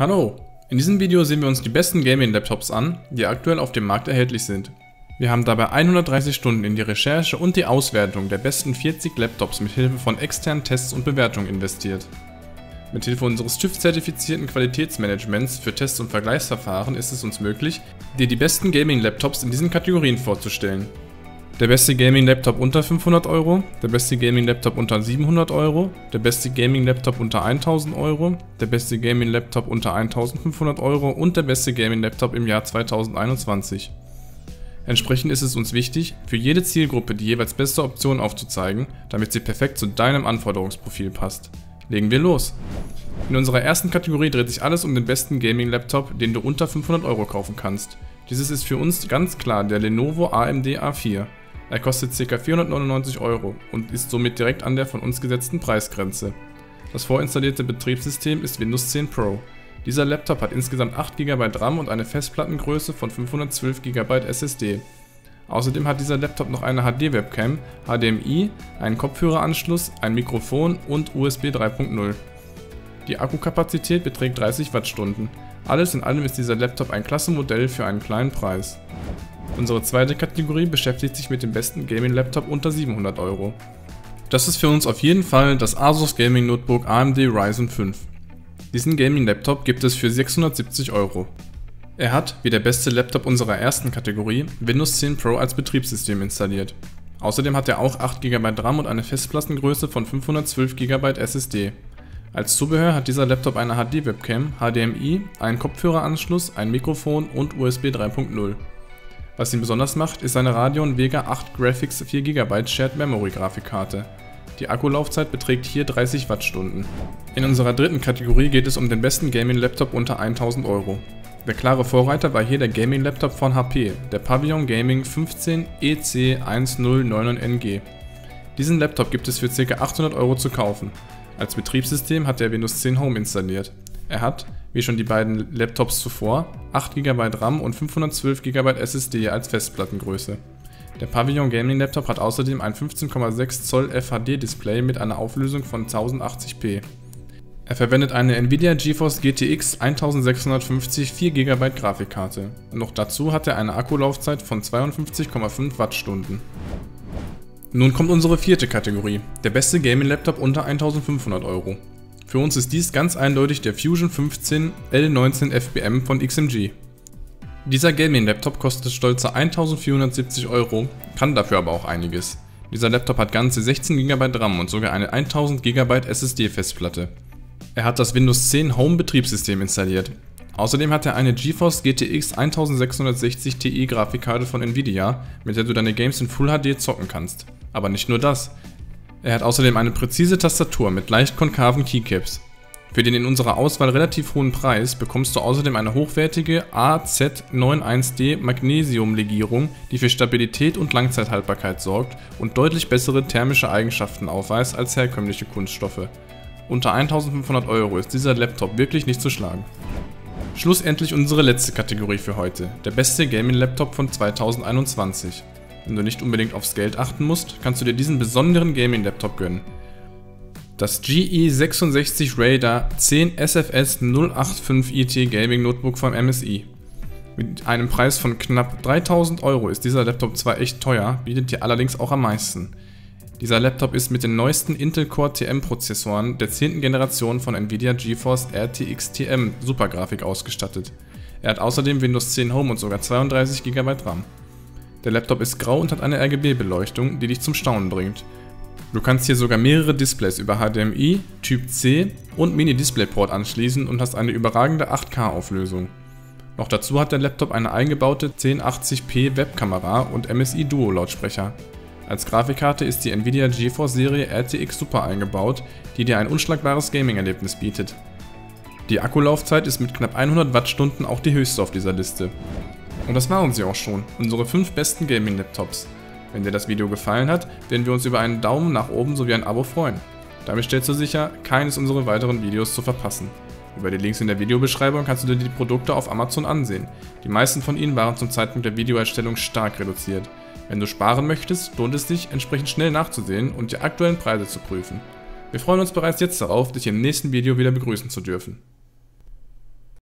Hallo, in diesem Video sehen wir uns die besten Gaming-Laptops an, die aktuell auf dem Markt erhältlich sind. Wir haben dabei 130 Stunden in die Recherche und die Auswertung der besten 40 Laptops mit Hilfe von externen Tests und Bewertungen investiert. Mithilfe unseres TÜV-zertifizierten Qualitätsmanagements für Tests und Vergleichsverfahren ist es uns möglich, dir die besten Gaming-Laptops in diesen Kategorien vorzustellen. Der beste Gaming-Laptop unter 500 Euro, der beste Gaming-Laptop unter 700 Euro, der beste Gaming-Laptop unter 1000 Euro, der beste Gaming-Laptop unter 1500 Euro und der beste Gaming-Laptop im Jahr 2021. Entsprechend ist es uns wichtig, für jede Zielgruppe die jeweils beste Option aufzuzeigen, damit sie perfekt zu deinem Anforderungsprofil passt. Legen wir los! In unserer ersten Kategorie dreht sich alles um den besten Gaming-Laptop, den du unter 500 Euro kaufen kannst. Dieses ist für uns ganz klar der Lenovo AMD A4. Er kostet ca. 499 Euro und ist somit direkt an der von uns gesetzten Preisgrenze. Das vorinstallierte Betriebssystem ist Windows 10 Pro. Dieser Laptop hat insgesamt 8 GB RAM und eine Festplattengröße von 512 GB SSD. Außerdem hat dieser Laptop noch eine HD-Webcam, HDMI, einen Kopfhöreranschluss, ein Mikrofon und USB 3.0. Die Akkukapazität beträgt 30 Wattstunden. Alles in allem ist dieser Laptop ein klasse Modell für einen kleinen Preis. Unsere zweite Kategorie beschäftigt sich mit dem besten Gaming-Laptop unter 700 Euro. Das ist für uns auf jeden Fall das Asus Gaming Notebook AMD Ryzen 5. Diesen Gaming-Laptop gibt es für 670 Euro. Er hat, wie der beste Laptop unserer ersten Kategorie, Windows 10 Pro als Betriebssystem installiert. Außerdem hat er auch 8 GB RAM und eine Festplattengröße von 512 GB SSD. Als Zubehör hat dieser Laptop eine HD-Webcam, HDMI, einen Kopfhöreranschluss, ein Mikrofon und USB 3.0. Was ihn besonders macht, ist seine Radeon Vega 8 Graphics 4 GB Shared Memory Grafikkarte. Die Akkulaufzeit beträgt hier 30 Wattstunden. In unserer dritten Kategorie geht es um den besten Gaming-Laptop unter 1000 Euro. Der klare Vorreiter war hier der Gaming-Laptop von HP, der Pavilion Gaming 15 EC1099NG. Diesen Laptop gibt es für ca. 800 Euro zu kaufen. Als Betriebssystem hat er Windows 10 Home installiert. Er hat, wie schon die beiden Laptops zuvor, 8 GB RAM und 512 GB SSD als Festplattengröße. Der Pavilion Gaming Laptop hat außerdem ein 15,6 Zoll FHD Display mit einer Auflösung von 1080p. Er verwendet eine Nvidia GeForce GTX 1650 4 GB Grafikkarte. Noch dazu hat er eine Akkulaufzeit von 52,5 Wattstunden. Nun kommt unsere vierte Kategorie, der beste Gaming Laptop unter 1500 Euro. Für uns ist dies ganz eindeutig der Fusion 15 L19 FBM von XMG. Dieser Gaming-Laptop kostet stolze 1470 Euro, kann dafür aber auch einiges. Dieser Laptop hat ganze 16 GB RAM und sogar eine 1000 GB SSD-Festplatte. Er hat das Windows 10 Home Betriebssystem installiert. Außerdem hat er eine GeForce GTX 1660 Ti Grafikkarte von Nvidia, mit der du deine Games in Full HD zocken kannst. Aber nicht nur das, er hat außerdem eine präzise Tastatur mit leicht konkaven Keycaps. Für den in unserer Auswahl relativ hohen Preis bekommst du außerdem eine hochwertige AZ91D Magnesiumlegierung, die für Stabilität und Langzeithaltbarkeit sorgt und deutlich bessere thermische Eigenschaften aufweist als herkömmliche Kunststoffe. Unter 1500 Euro ist dieser Laptop wirklich nicht zu schlagen. Schlussendlich unsere letzte Kategorie für heute, der beste Gaming-Laptop von 2021. Wenn du nicht unbedingt aufs Geld achten musst, kannst du dir diesen besonderen Gaming-Laptop gönnen. Das GE66 Raider 10 SFS 085 IT Gaming Notebook vom MSI. Mit einem Preis von knapp 3000 Euro ist dieser Laptop zwar echt teuer, bietet dir allerdings auch am meisten. Dieser Laptop ist mit den neuesten Intel Core TM Prozessoren der 10. Generation von Nvidia GeForce RTX TM Supergrafik ausgestattet. Er hat außerdem Windows 10 Home und sogar 32 GB RAM. Der Laptop ist grau und hat eine RGB-Beleuchtung, die dich zum Staunen bringt. Du kannst hier sogar mehrere Displays über HDMI, Typ C und Mini-DisplayPort anschließen und hast eine überragende 8K-Auflösung. Noch dazu hat der Laptop eine eingebaute 1080p Webkamera und MSI Duo Lautsprecher. Als Grafikkarte ist die Nvidia GeForce Serie RTX Super eingebaut, die dir ein unschlagbares Gaming-Erlebnis bietet. Die Akkulaufzeit ist mit knapp 100 Wattstunden auch die höchste auf dieser Liste. Und das waren sie auch schon, unsere 5 besten Gaming-Laptops. Wenn dir das Video gefallen hat, werden wir uns über einen Daumen nach oben sowie ein Abo freuen. Damit stellst du sicher, keines unserer weiteren Videos zu verpassen. Über die Links in der Videobeschreibung kannst du dir die Produkte auf Amazon ansehen. Die meisten von ihnen waren zum Zeitpunkt der Videoerstellung stark reduziert. Wenn du sparen möchtest, lohnt es sich, entsprechend schnell nachzusehen und die aktuellen Preise zu prüfen. Wir freuen uns bereits jetzt darauf, dich im nächsten Video wieder begrüßen zu dürfen.